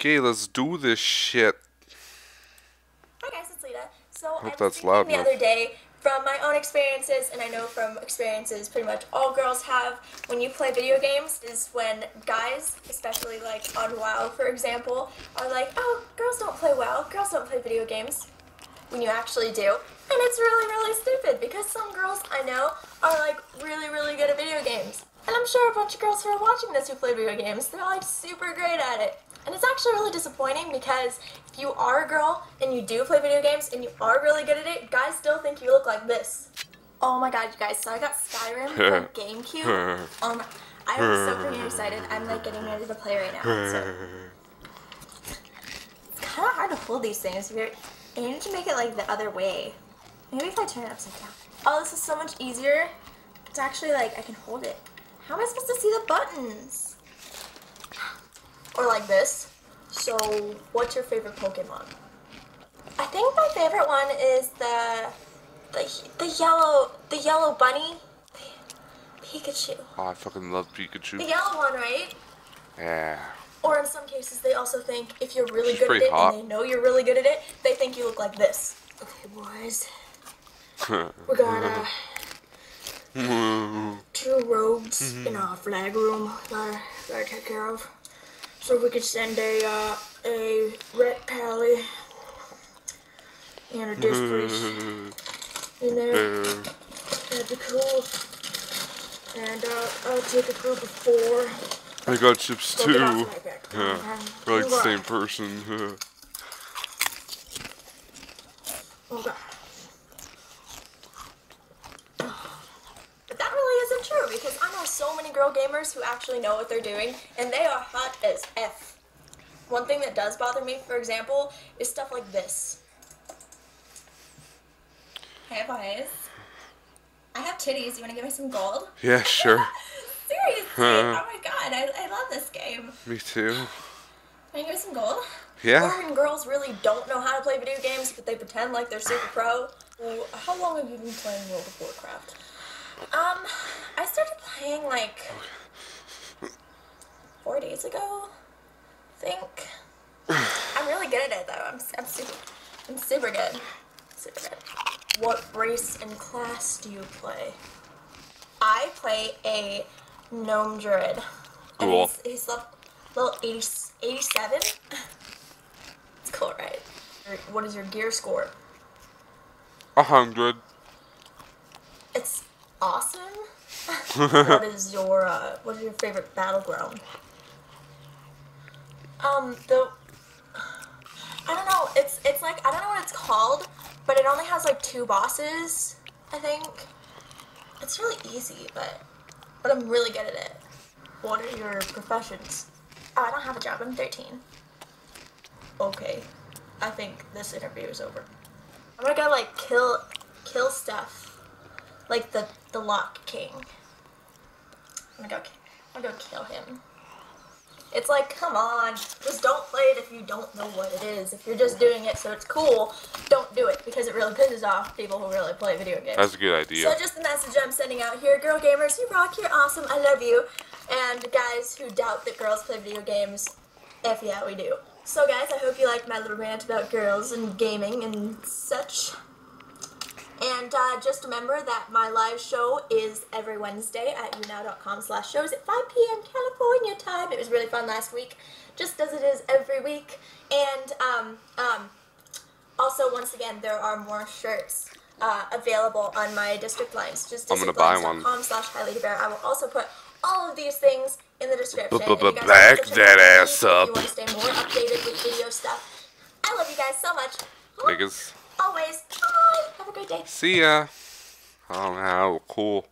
Okay, let's do this shit. Hi guys, it's Lita. So I Hope was that's loud the enough. other day from my own experiences, and I know from experiences pretty much all girls have when you play video games, is when guys, especially like on WoW for example, are like, oh, girls don't play WoW, girls don't play video games. When you actually do. And it's really, really stupid because some girls I know are like really, really good at video games. And I'm sure a bunch of girls who are watching this who play video games, they're like super great at it. And it's actually really disappointing because if you are a girl and you do play video games and you are really good at it, guys still think you look like this. Oh my god, you guys, so I got Skyrim from GameCube. Um, I am so freaking excited. I'm like getting ready to play right now. So. It's kind of hard to hold these things. You're, and you need to make it like the other way. Maybe if I turn it upside down. Oh, this is so much easier. It's actually like I can hold it. How am I supposed to see the buttons? Or like this. So, what's your favorite Pokemon? I think my favorite one is the the the yellow the yellow bunny. Pikachu. Oh, I fucking love Pikachu. The yellow one, right? Yeah. Or in some cases, they also think if you're really She's good at it hot. and they know you're really good at it, they think you look like this. Okay, boys. We got uh, two rogues in our flag room that that I take care of. So we could send a uh, a ret pally and a disc in there. That'd be cool. And uh, I'll take a group of four. I got chips Go too. Yeah. We're like the same person. Okay. But that really isn't true because I know so many girl gamers who actually know what they're doing and they are hot as F. One thing that does bother me, for example, is stuff like this. Hey boys. I have titties. You want to give me some gold? Yeah, sure. Seriously? Huh. oh my god, I, I love this game. Me too. Want to give me some gold? Yeah. Or when girls really don't know how to play video games but they pretend like they're super pro. Well, how long have you been playing World of Warcraft? Um, I started playing like four days ago, I think. I'm really good at it though. I'm, I'm super, I'm super good. Super good. What race and class do you play? I play a gnome druid. And Cool. he's, he's level 80, 87. It's cool, right? What is your gear score? A hundred. Awesome. what is your uh, what is your favorite battleground? Um, the I don't know. It's it's like I don't know what it's called, but it only has like two bosses. I think it's really easy, but but I'm really good at it. What are your professions? Oh, I don't have a job. I'm 13. Okay, I think this interview is over. I'm gonna go like kill kill stuff, like the the Lock King. I'm gonna go. I'm gonna go kill him. It's like, come on, just don't play it if you don't know what it is. If you're just doing it so it's cool, don't do it because it really pisses off people who really play video games. That's a good idea. So just the message I'm sending out here, girl gamers, you rock, you're awesome, I love you. And guys who doubt that girls play video games, F yeah, we do. So guys, I hope you liked my little rant about girls and gaming and such. And uh, just remember that my live show is every Wednesday at younow.com slash shows at 5 p.m. California time. It was really fun last week, just as it is every week. And um, um, also, once again, there are more shirts uh, available on my district lines. Just I'm gonna buy one. slash Kylie Bear. I will also put all of these things in the description. Bu- bu- and back can check out that ass up. If you want to stay more updated with video stuff. I love you guys so much. Niggas. Always. Bye. Have a great day. See ya. I don't know how cool.